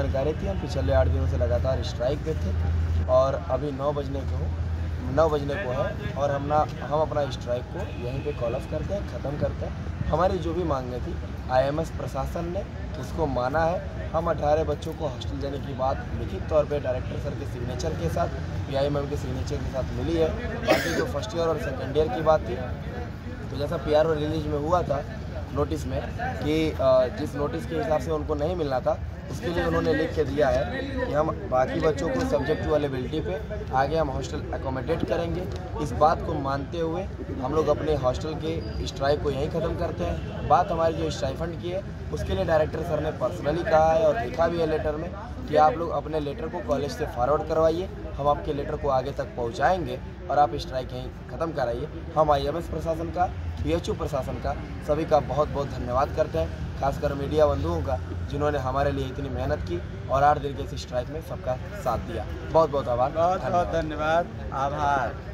जानकारी थी, हम पिछले आठ दिनों से लगातार स्ट्राइक पे थे और अभी नौ बजने को, नौ बजने को है और हम ना, हम अपना स्ट्राइक को यहीं पे कॉल ऑफ़ करते हैं, ख़त्म करते हैं। हमारी जो भी मांगें थी आईएमएस प्रशासन ने उसको माना है, हम अठारह बच्चों को हॉस्टल देने की बात लिखित तौर पे डायरेक्टर सर के सिग्नेचर के साथ पी मैम के सिग्नेचर के साथ मिली है। बाकी जो फ़र्स्ट ईयर और सेकेंड ईयर की बात थी तो जैसा पी आर रिलीज़ में हुआ था नोटिस में कि जिस नोटिस के हिसाब से उनको नहीं मिलना था, उसके लिए उन्होंने लिख के दिया है कि हम बाकी बच्चों को सब्जेक्ट अवेलेबिलिटी पे आगे हम हॉस्टल एकोमोडेट करेंगे। इस बात को मानते हुए हम लोग अपने हॉस्टल के स्ट्राइक को यहीं ख़त्म करते हैं। बात हमारी जो स्टाइफंड की है, उसके लिए डायरेक्टर सर ने पर्सनली कहा है और लिखा भी है लेटर में कि आप लोग अपने लेटर को कॉलेज से फॉरवर्ड करवाइए, हम आपके लेटर को आगे तक पहुँचाएँगे और आप स्ट्राइक यहीं ख़त्म कराइए। हम आईएमएस प्रशासन का बीएचयू प्रशासन का, सभी का बहुत बहुत धन्यवाद करते हैं खासकर मीडिया बंधुओं का जिन्होंने हमारे लिए इतनी मेहनत की और आठ दिन के इस स्ट्राइक में सबका साथ दिया। बहुत बहुत आभार बहुत बहुत धन्यवाद। आभार।